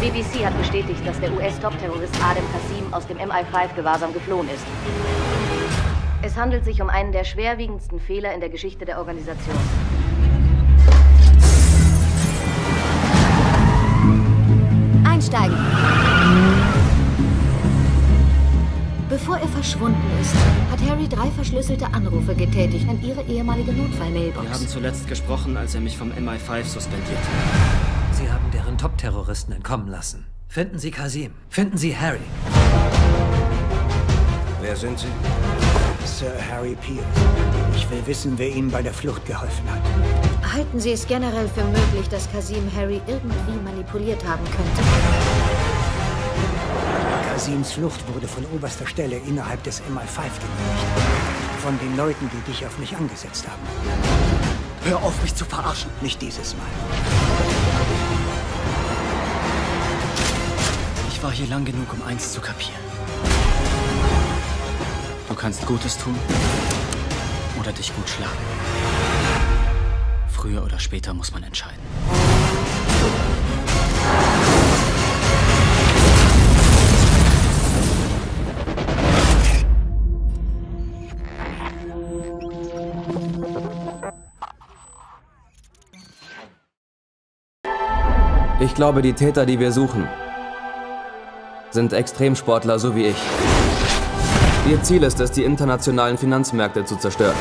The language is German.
Navy hat bestätigt, dass der US-Top-Terrorist Adem Kassim aus dem MI5-Gewahrsam geflohen ist. Es handelt sich um einen der schwerwiegendsten Fehler in der Geschichte der Organisation. Einsteigen. Bevor er verschwunden ist, hat Harry drei verschlüsselte Anrufe getätigt an ihre ehemalige Notfallmailbox. Wir haben zuletzt gesprochen, als er mich vom MI5 suspendierte. Sie haben deren Top-Terroristen entkommen lassen. Finden Sie Kasim. Finden Sie Harry. Wer sind Sie? Sir Harry Peel. Ich will wissen, wer Ihnen bei der Flucht geholfen hat. Halten Sie es generell für möglich, dass Kasim Harry irgendwie manipuliert haben könnte? Kasims Flucht wurde von oberster Stelle innerhalb des MI5 genehmigt. Von den Leuten, die dich auf mich angesetzt haben. Hör auf, mich zu verarschen. Nicht dieses Mal. Ich war hier lang genug, um eins zu kapieren. Du kannst Gutes tun oder dich gut schlagen. Früher oder später muss man entscheiden. Ich glaube, die Täter, die wir suchen, sind Extremsportler so wie ich. Ihr Ziel ist es, die internationalen Finanzmärkte zu zerstören.